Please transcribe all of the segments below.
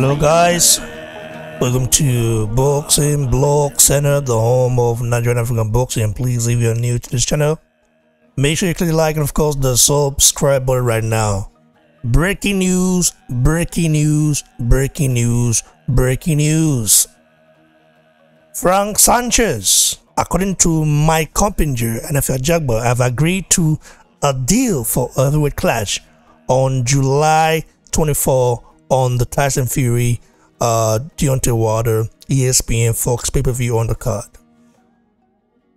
Hello, guys. Welcome to Boxing Block Centre, the home of Nigerian African boxing. Please, if you're new to this channel, make sure you click the like and, of course, the subscribe button right now. Breaking news, breaking news, breaking news, breaking news. Frank Sanchez, according to Mike Coppinger and Efe Ajagba, have agreed to a deal for a heavyweight clash on July 24 on the Tyson Fury uh, Deontay Wilder ESPN Fox pay-per-view on the card.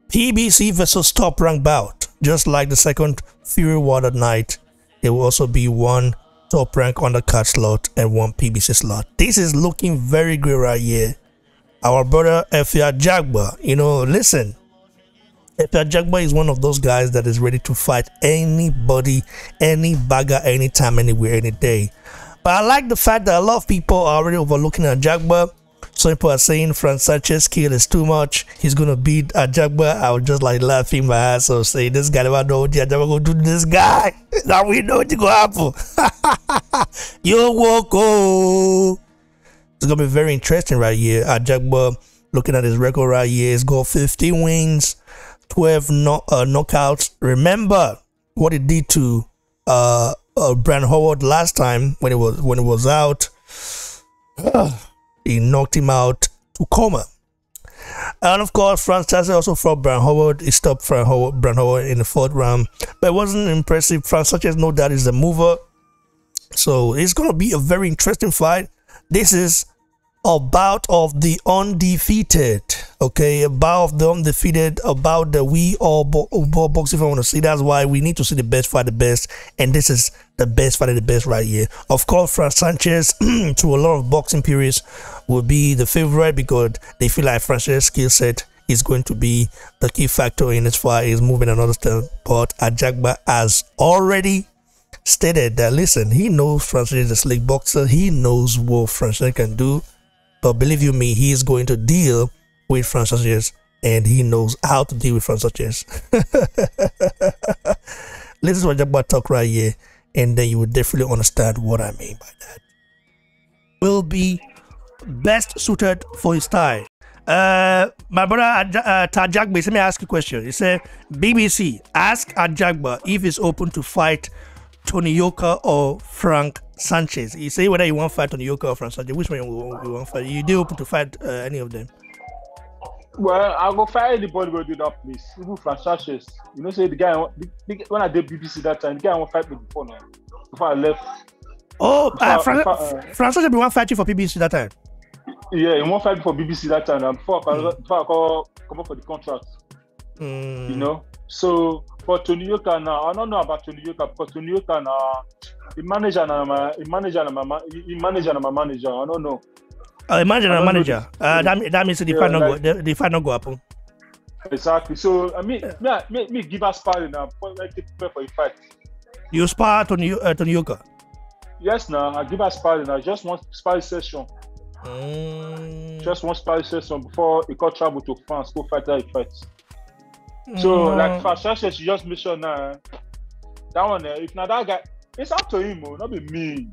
PBC versus top rank bout. Just like the second Fury Wilder night, there will also be one top rank on the card slot and one PBC slot. This is looking very good right here. Our brother Efe Ajagba, you know, listen. Efe Ajagba is one of those guys that is ready to fight anybody, any bagger, anytime, anywhere, any day. But I like the fact that a lot of people are already overlooking Ajagba. Some people are saying Sanchez skill is too much. He's gonna beat Ajagba. I was just like laughing my ass off, saying this guy never know what Ajagba gonna do to this guy. Now we know what's gonna happen. Yo, Woko. It's gonna be very interesting right here. Ajagba, looking at his record right here, he's got 15 wins, 12 no- uh, knockouts. Remember what he did to uh uh, Brian Howard last time when it was when it was out. He knocked him out to coma. And of course, Sanchez also fought Brian Howard. He stopped Brian Howard, Brian Howard in the fourth round, but it wasn't impressive. Sanchez, no doubt, is a mover. So it's going to be a very interesting fight. This is about of the undefeated okay about the undefeated about the we all, bo- box if i want to see. That's why we need to see the best fight the best and this is the best fight the best right here. Of course frank sanchez to a lot of boxing purists will be the favorite because they feel like France's skill set is going to be the key factor in this fight. Is moving another step but ajagba has already stated that listen he knows francis is a slick boxer. He knows what francis can do. But believe you me, he is going to deal with Francis and he knows how to deal with Francis. Listen to Jabba talk right here, and then you will definitely understand what I mean by that. Will be best suited for his style. Uh, my brother uh, Tajagba, let me ask you a question. He said, BBC, ask Ajagba if he's open to fight Tony Yoka or Frank Sanchez. You say whether you want to fight Tony Yoka or Frank Sanchez. Which one you want to fight? You do open to fight uh, any of them? Well, I'll go fight anybody will do that, please. Even Frank Sanchez. You know, say the guy the, the, when I did PBC that time, the guy I want to fight me before now. Before I left. Oh, before, uh, Frank, uh, Frank Sanchez been fighting for PBC that time. Yeah, he won't fight for PBC that time. And before, mm. before I call, come up for the contract. Mm. You know, so for Tony Yoka now, I don't know about Tony Yoka because Tony Yoka now, the manager and my the manager and my the manager and my manager. I don't know. Uh, a manager and manager. Uh, that, that means the yeah, not like, go, the, the not go happen. Exactly. So I mean, yeah. me, me, me give us sparring now. Like prepare for a fight. You spar Tony uh, Tony Yoka. Yes, now I give us sparring. I just want sparring session. Mm. Just one sparring session before he got travel to France, go fight that fight. So mm. like for Sanchez, you just make sure now that one. Uh, if not that guy, it's up to him, oh, not be me.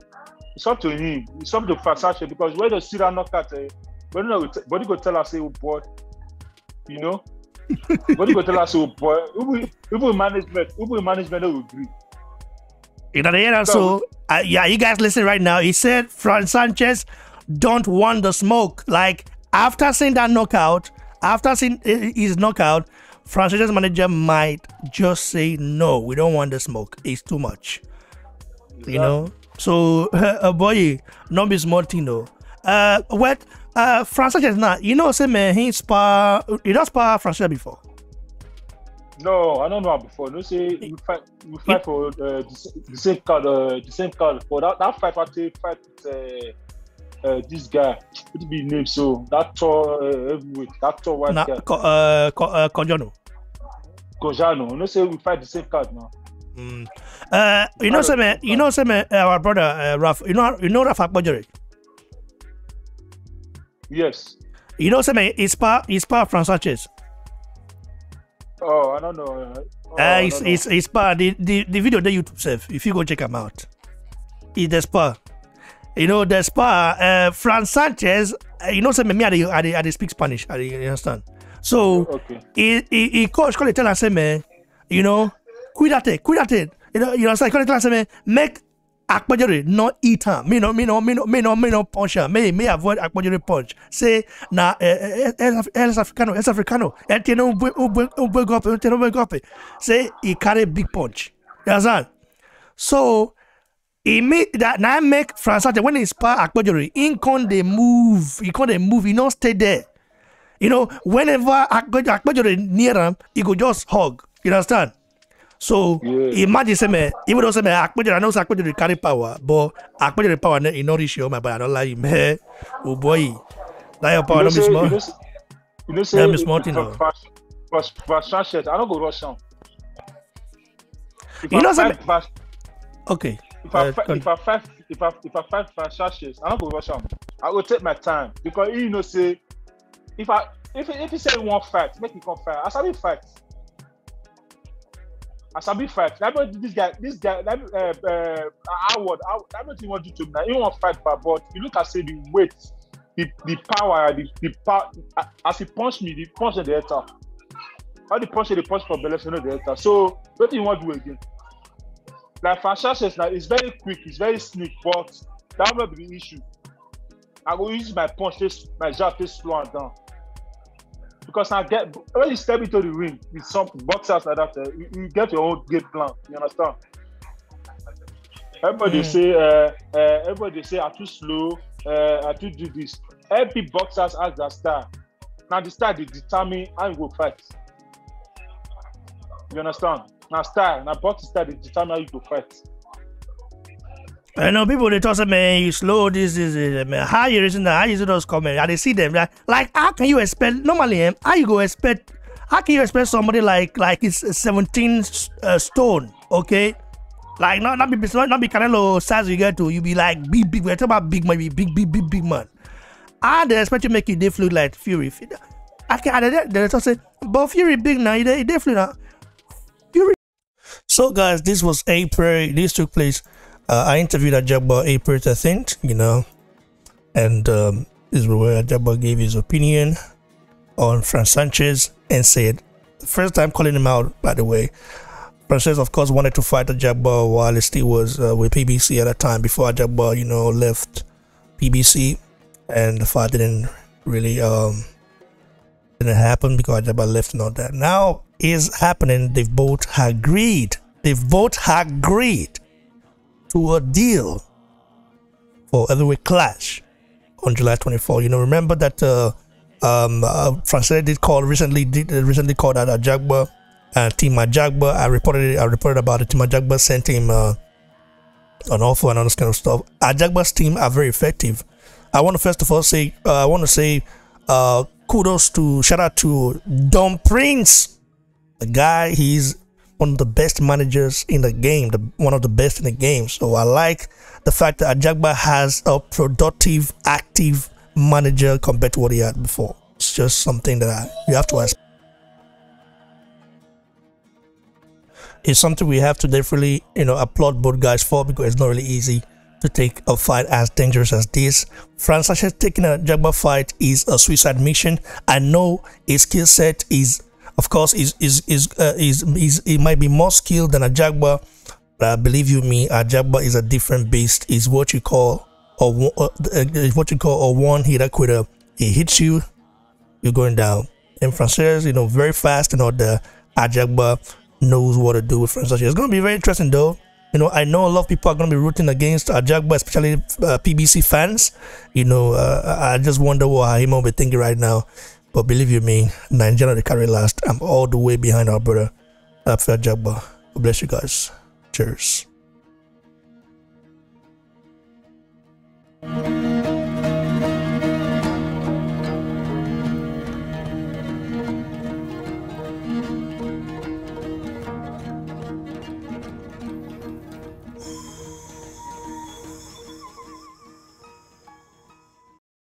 It's up to him. It's up to Sanchez because when they see that knockout, uh, when body go tell us, say, oh boy, you know, body go tell us, oh boy, even management, even management will agree. You know, the so, uh, yeah, you guys listen right now. He said, Frank Sanchez don't want the smoke. Like after seeing that knockout, after seeing his knockout, Francis manager might just say no, we don't want the smoke. It's too much. Exactly. You know. So, uh, boy, not be small thing though. Uh, what? Uh, Francis is not. You know, say man, he spar. He does spar Francis before. No, I don't know before. No, say we fight. We fight it, for uh, the, the, same card. Uh, the same card for that. That fight. I take fight with. Uh, uh, this guy, what be name? So that tall uh, heavyweight, that tall white Na, guy. Co, uh, co, uh, Cojano. Cojano. You know, say we fight the same card now. Mm. Uh, you know, some, you know, some, uh, our brother uh, Raf. You know, you know Rafa Bojere. Yes. You know, some, he's part, he's part from Sanchez. Oh, I don't know. Uh, oh, uh, it's, it's, it's part the, the, the video that YouTube self. If you go check him out, he's the spa. You know, the spa, uh, Fran Sanchez, uh, you know, say me, I I I speak Spanish. I you understand? So, Okay. he, he, he coach call tell us, say, man, you know, cuídate, cuídate. You know, you know, tell us, say, man, make Akpajere not eat him. Me no, me no, me no, me no, me no punch him. Me, me avoid Akpajere punch. Say, na, eh, eh, eh, El Africano, El Africano. El tiene un buen, un buen, un buen golpe, un tiene un buen golpe. Say, he carry big punch. You understand? So, he make that now make Fransate when he spar Akpajere, he can't they move. He can't they move. He not stay there. You know, whenever Akpajere near him, he go just hug. You understand? So Yeah. imagine say me, even though say me Akpajere, I know say Akpajere carry power, but Akpajere power he not reach you, my but I don't like him. Hey, oh boy, that your power You know, don't be say, small. you know, say- you know, say, no. for- for- for Sanchez, I don't go rush. If You know, say Okay. if I Uh, if I fight, if I if I fight for Sanchez, I don't go rush him. I will take my time because you know say, if I if if he say want fight, make him come fight. I sabi fight. I sabi fight. That mean this guy, this guy, that uh, uh, Howard, Howard, that mean he want you to now. He want fight, but but you look at say the weight, the the power, the the power. As he punch me, the punch the head. All the punch, the punch for Bele, you know the head. So do you want to do again? Like Francis now, it's very quick, it's very sneak, but that will be the issue. I go use my punch, my jab, this slow and down. Because now get when you step into the ring with some boxers like that, uh, you, you get your own game plan. You understand? Everybody Mm. say, uh, uh, everybody say, I'm too slow. I too do this. Every boxers has their style. Now the style they determine how you go fight. You understand? Now style, now boxing style they determine how you go fight. I know people they talk say man you slow this this, this man. How you reason that? How you see those comments? And they see them like like how can you expect normally eh, how you go expect how can you expect somebody like like it's 17 uh, stone okay? Like not not be not be Canelo size you get to you be like big big we're talking about big man big big big big man. I they expect you make you they fluid like Fury? I can I they talk say but Fury big now you they fluid now. Fury. So, guys, this was April. This took place. Uh, I interviewed Ajagba April 13th, you know, and um, this is where Ajagba gave his opinion on Fran Sanchez and said, first time calling him out, by the way. Frances, of course, wanted to fight Ajagba while he still was uh, with PBC at that time before Ajagba, you know, left PBC, and the fight didn't really um, didn't happen because Ajagba left and all that. Now is happening. They've both agreed. They've both agreed to a deal for heavyweight clash on July 24. You know, remember that uh, um, uh, Francis did call recently did uh, recently called out Ajagba and Team Ajagba. I reported it, I reported about it. Team Ajagba sent him uh, an offer and all this kind of stuff. Ajagba's team are very effective. I want to first of all say uh, I want to say uh, kudos to shout out to Dom Prince, the guy. He's one of the best managers in the game, the, one of the best in the game. So I like the fact that Ajagba has a productive, active manager compared to what he had before. It's just something that I, you have to ask. It's something we have to definitely, you know, applaud both guys for because it's not really easy to take a fight as dangerous as this. Sanchez taking Ajagba fight is a suicide mission. I know his skill set is, of course, is is is uh, is, is it might be more skilled than Ajagba, but uh, believe you me, Ajagba is a different beast. Is what you call or uh, uh, what you call a one hitter quitter. He hits you, you're going down. And Frances, you know, very fast and all the Ajagba knows what to do with Frances. It's going to be very interesting though. You know, I know a lot of people are going to be rooting against Ajagba, especially uh, PBC fans. You know, uh, I just wonder what Haymon be thinking right now. But believe you me, Nigeria the carry last. I'm all the way behind our brother, Efe Ajagba. Bless you guys. Cheers.